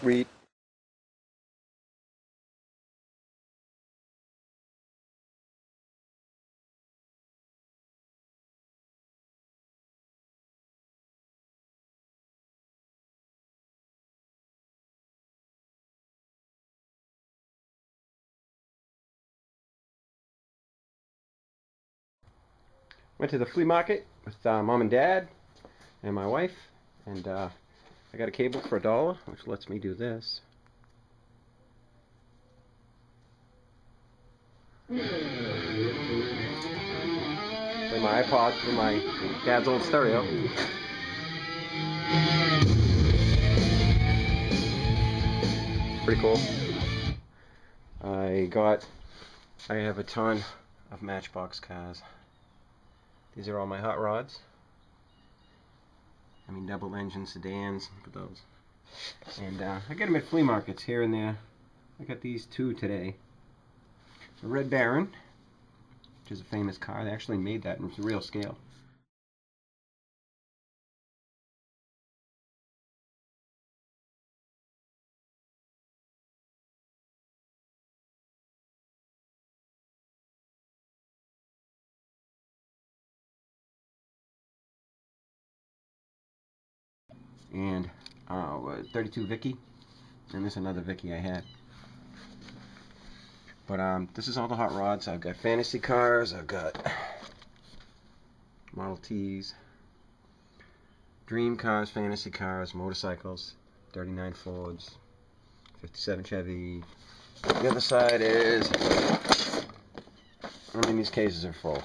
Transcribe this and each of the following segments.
Sweet. Went to the flea market with uh, mom and dad and my wife, and uh, I got a cable for a dollar, which lets me do this. Play my iPod through my dad's old stereo. Pretty cool. I got, I have a ton of Matchbox cars. These are all my hot rods. I mean double engine sedans, look at those. And uh, I get them at flea markets here and there. I got these two today. The Red Baron, which is a famous car. They actually made that in real scale. And uh, 32 Vicky, and this another Vicky I had. But um, this is all the hot rods. I've got fantasy cars. I've got Model Ts, dream cars, fantasy cars, motorcycles, 39 Fords, 57 Chevy. The other side is, I mean, these cases are full.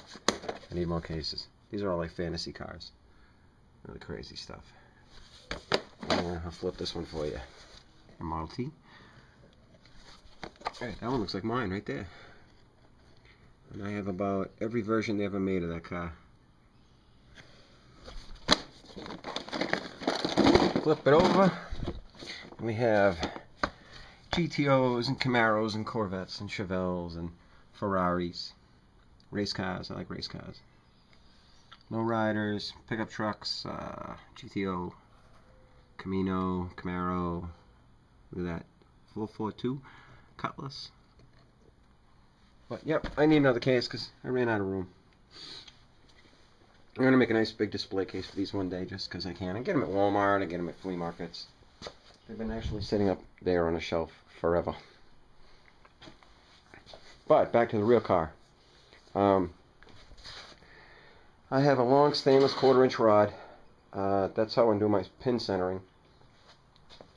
I need more cases. These are all like fantasy cars. Really crazy stuff. Uh, I'll flip this one for you. Model T. Alright, that one looks like mine right there. And I have about every version they ever made of that car. Flip it over. We have GTOs and Camaros and Corvettes and Chevelles and Ferraris. Race cars. I like race cars. Low riders, pickup trucks, uh, GTO, Camino, Camaro, look at that, 442, Cutlass. But yep, I need another case because I ran out of room. I'm going to make a nice big display case for these one day just because I can. I get them at Walmart, I get them at flea markets. They've been actually sitting up there on a shelf forever. But back to the real car. Um, I have a long stainless quarter inch rod. Uh, that's how I'm doing my pin centering.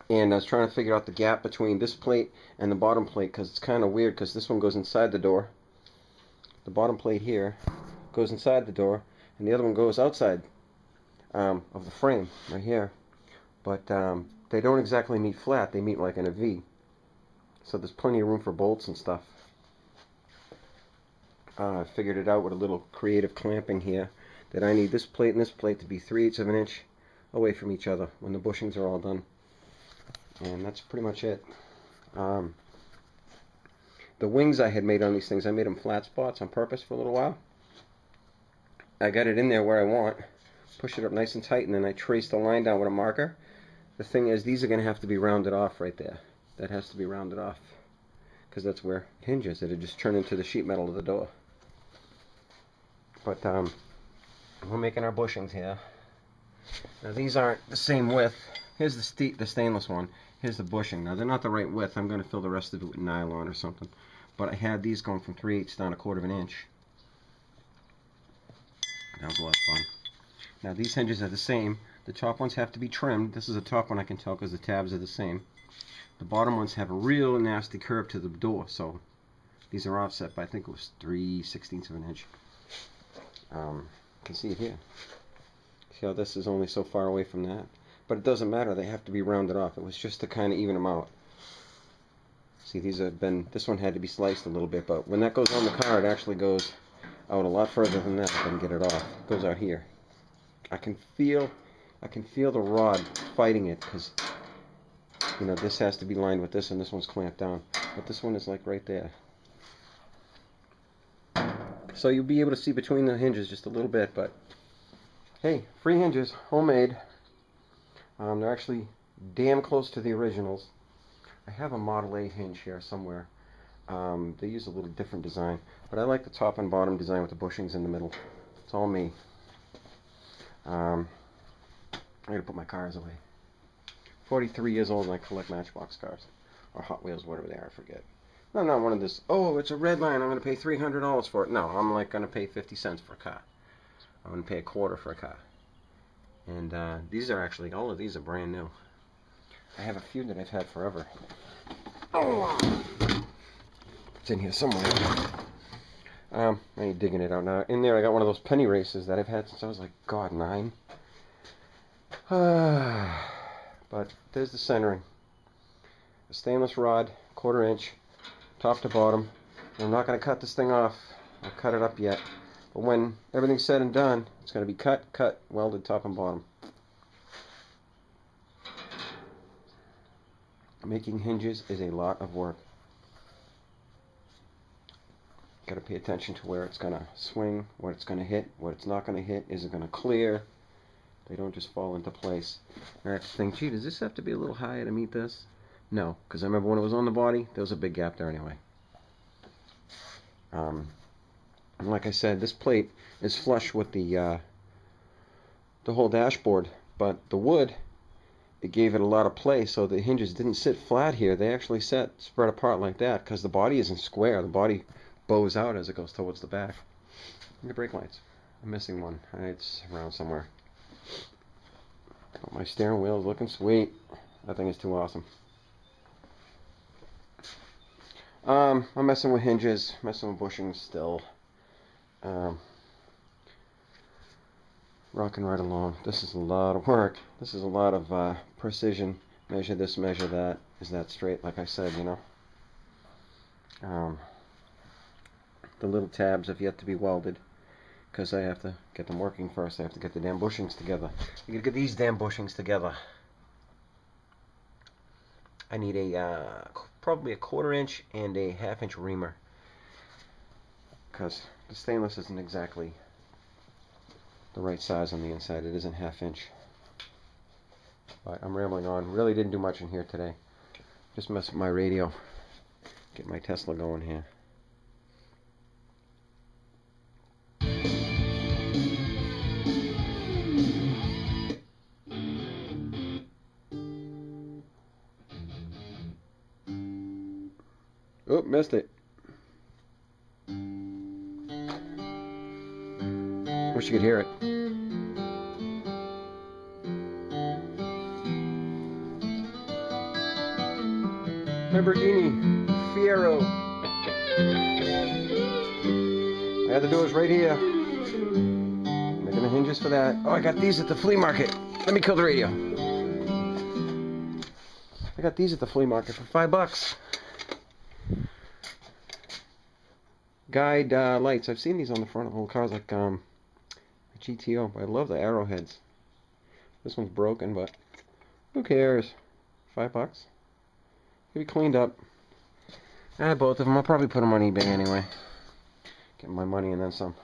And I was trying to figure out the gap between this plate and the bottom plate because it's kind of weird because this one goes inside the door. The bottom plate here goes inside the door and the other one goes outside um, of the frame right here. But um, they don't exactly meet flat they meet like in a V. So there's plenty of room for bolts and stuff. Uh, I figured it out with a little creative clamping here that I need this plate and this plate to be 3 eighths of an inch away from each other when the bushings are all done and that's pretty much it. Um, the wings I had made on these things, I made them flat spots on purpose for a little while. I got it in there where I want, push it up nice and tight, and then I trace the line down with a marker. The thing is, these are going to have to be rounded off right there. That has to be rounded off, because that's where hinges. It'll just turn into the sheet metal of the door. But um, we're making our bushings here. Now these aren't the same width. Here's the, the stainless one. Here's the bushing. Now, they're not the right width. I'm going to fill the rest of it with nylon or something. But I had these going from 3 eighths down a quarter of an inch. That was a lot of fun. Now, these hinges are the same. The top ones have to be trimmed. This is a top one I can tell because the tabs are the same. The bottom ones have a real nasty curve to the door, so these are offset by I think it was 3 sixteenths of an inch. Um, can see it here. See how this is only so far away from that? But it doesn't matter, they have to be rounded off. It was just to kind of even them out. See, these have been, this one had to be sliced a little bit, but when that goes on the car, it actually goes out a lot further than that. I can get it off. It goes out here. I can feel, I can feel the rod fighting it, because, you know, this has to be lined with this, and this one's clamped down. But this one is like right there. So you'll be able to see between the hinges just a little bit, but hey, free hinges, homemade. Um, they're actually damn close to the originals. I have a Model A hinge here somewhere. Um, they use a little different design, but I like the top and bottom design with the bushings in the middle. It's all me. Um, I gotta put my cars away. 43 years old and I collect Matchbox cars. Or Hot Wheels, whatever they are, I forget. No, I'm not one of this, oh, it's a red line, I'm gonna pay $300 for it. No, I'm like gonna pay 50 cents for a car. I'm gonna pay a quarter for a car. And uh, these are actually, all of these are brand new. I have a few that I've had forever. Oh. It's in here somewhere. Um, I ain't digging it out now. In there, I got one of those penny races that I've had since I was like, God, nine. but there's the centering. A stainless rod, quarter inch, top to bottom. I'm not going to cut this thing off. I'll cut it up yet. But when everything's said and done, it's going to be cut, cut, welded top and bottom. Making hinges is a lot of work. Got to pay attention to where it's going to swing, what it's going to hit, what it's not going to hit, is it going to clear. They don't just fall into place. Have to think, gee, does this have to be a little higher to meet this? No, because I remember when it was on the body, there was a big gap there anyway. Um, and like I said, this plate is flush with the uh, the whole dashboard, but the wood it gave it a lot of play so the hinges didn't sit flat here. They actually set spread apart like that because the body isn't square. The body bows out as it goes towards the back. And the brake lights. I'm missing one. It's around somewhere. My steering wheel is looking sweet. That thing is too awesome um, I'm messing with hinges messing with bushings still um, rocking right along. This is a lot of work. This is a lot of uh, precision. Measure this, measure that. Is that straight? Like I said, you know. Um, the little tabs have yet to be welded because I have to get them working first. I have to get the damn bushings together. You gotta get these damn bushings together. I need a uh, probably a quarter inch and a half inch reamer because the stainless isn't exactly the right size on the inside. It isn't half inch. But I'm rambling on. Really didn't do much in here today. Just mess with my radio. Get my Tesla going here. Missed it. Wish you could hear it. Lamborghini Fiero. I had the doors right here. Making the hinges for that. Oh, I got these at the flea market. Let me kill the radio. I got these at the flea market for five bucks. Guide uh, lights. I've seen these on the front of old cars like um, GTO. But I love the arrowheads. This one's broken, but who cares? Five bucks. Can be cleaned up. I have both of them. I'll probably put them on eBay anyway. Get my money and then some.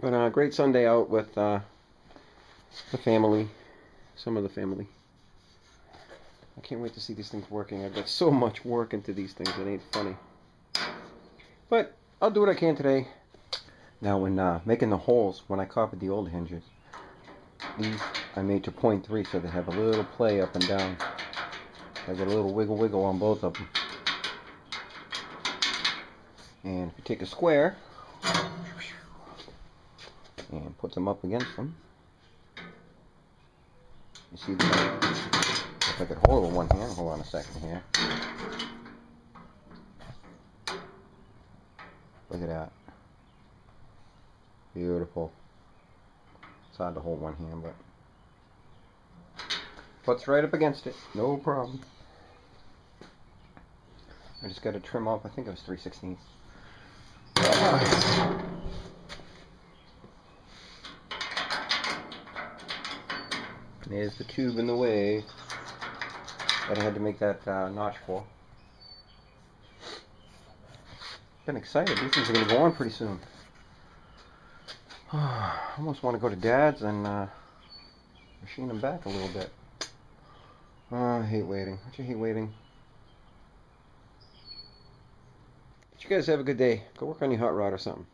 But uh, great Sunday out with uh, the family. Some of the family. I can't wait to see these things working. I've got so much work into these things. It ain't funny. But I'll do what I can today. Now when uh, making the holes, when I copied the old hinges, these I made to 0.3 so they have a little play up and down. I got a little wiggle wiggle on both of them. And if you take a square and put them up against them, you see if I could hold it with one hand, hold on a second here. Look at that. Beautiful. It's hard to hold one hand, but puts right up against it. No problem. I just got to trim off, I think it was 3 16 There's the tube in the way that I had to make that uh, notch for. Been excited. These things are going to go on pretty soon. I almost want to go to Dad's and uh, machine them back a little bit. Oh, I hate waiting. Don't you hate waiting? But you guys have a good day. Go work on your hot rod or something.